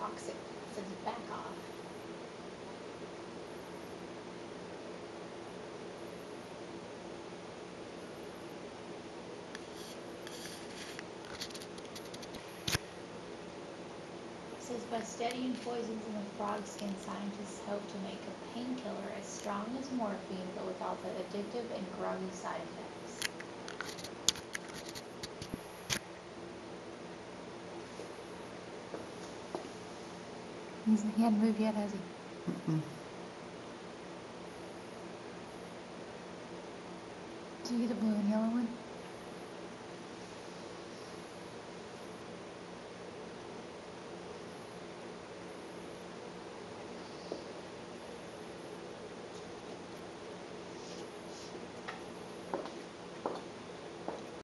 toxic. It says back off. It says by studying poisons in the frog skin, scientists hope to make a painkiller as strong as morphine but without the addictive and groggy side effects. He's, he hadn't moved yet, has he? Mm-mm. Did you get the blue and yellow one?